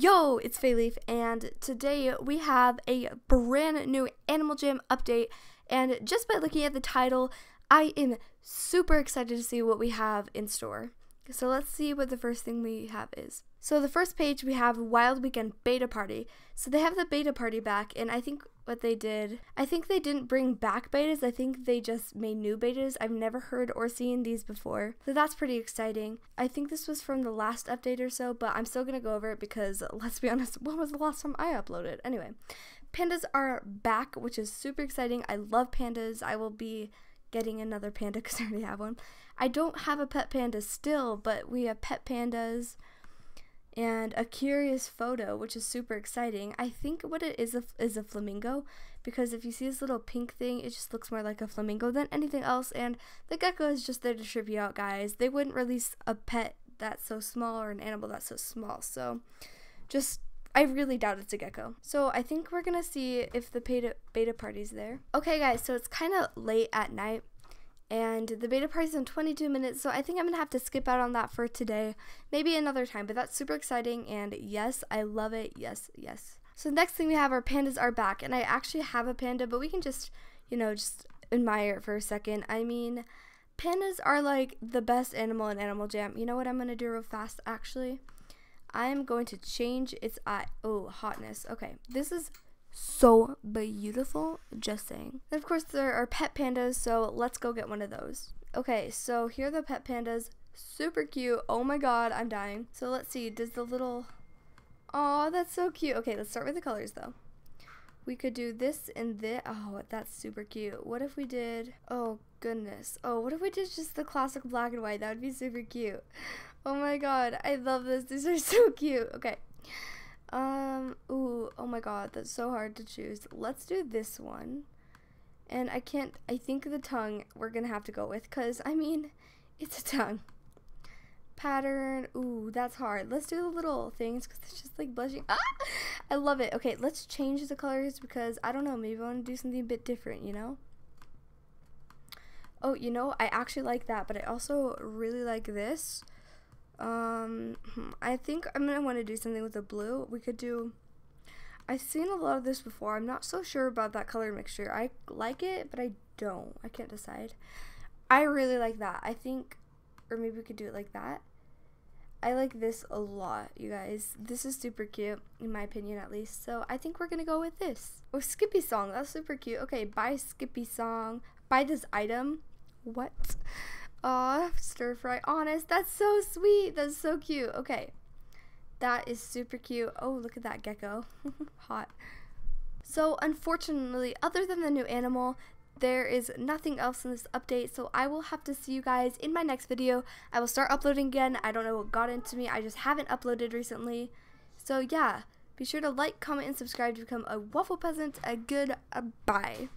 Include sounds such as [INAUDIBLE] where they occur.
Yo, it's Feeleaf, and today we have a brand new Animal Jam update. And just by looking at the title, I am super excited to see what we have in store. So let's see what the first thing we have is. So the first page we have Wild Weekend Beta Party. So they have the beta party back, and I think what they did, I think they didn't bring back betas. I think they just made new betas. I've never heard or seen these before, so that's pretty exciting. I think this was from the last update or so, but I'm still gonna go over it because [LAUGHS] let's be honest, [LAUGHS] when was the last time I uploaded? Anyway, pandas are back, which is super exciting. I love pandas. I will be getting another panda [LAUGHS] because I already have one. I don't have a pet panda still, but we have pet pandas and a curious photo, which is super exciting. I think what it is a, is a flamingo because if you see this little pink thing, it just looks more like a flamingo than anything else. And the gecko is just there to trip you out, guys. They wouldn't release a pet that's so small or an animal that's so small. So just I really doubt it's a gecko. So I think we're gonna see if the beta beta party's there. Okay guys, so it's kind of late at night and the beta party's in 22 minutes, so I think I'm gonna have to skip out on that for today. Maybe another time, but that's super exciting, and yes, I love it. Yes, yes. So next thing we have our pandas are back, and I actually have a panda, but we can just, you know, just admire it for a second. I mean, pandas are like the best animal in Animal Jam. You know what I'm gonna do real fast, actually? I am going to change its eye. Oh, hotness. Okay, this is so beautiful. Just saying. And of course, there are pet pandas, so let's go get one of those. Okay, so here are the pet pandas. Super cute. Oh my god, I'm dying. So let's see. Does the little. Oh, that's so cute. Okay, let's start with the colors though. We could do this and this. Oh, that's super cute. What if we did. Oh, goodness. Oh, what if we did just the classic black and white? That would be super cute. Oh my god, I love this. These are [LAUGHS] so cute. Okay. Um, ooh, oh my god, that's so hard to choose. Let's do this one. And I can't, I think the tongue we're gonna have to go with, because, I mean, it's a tongue. Pattern, ooh, that's hard. Let's do the little things, because it's just like blushing. Ah! I love it. Okay, let's change the colors, because, I don't know, maybe I want to do something a bit different, you know? Oh, you know, I actually like that, but I also really like this. Um, hmm, I think I'm gonna want to do something with the blue. We could do. I've seen a lot of this before. I'm not so sure about that color mixture. I like it, but I don't. I can't decide. I really like that. I think, or maybe we could do it like that. I like this a lot, you guys. This is super cute, in my opinion at least. So I think we're gonna go with this. Oh, Skippy song. That's super cute. Okay, buy Skippy song. Buy this item. What? Aw, stir fry honest. That's so sweet. That's so cute. Okay. That is super cute. Oh, look at that gecko. [LAUGHS] Hot. So, unfortunately, other than the new animal, there is nothing else in this update, so I will have to see you guys in my next video. I will start uploading again. I don't know what got into me. I just haven't uploaded recently. So, yeah. Be sure to like, comment, and subscribe to become a waffle peasant. A good uh, bye.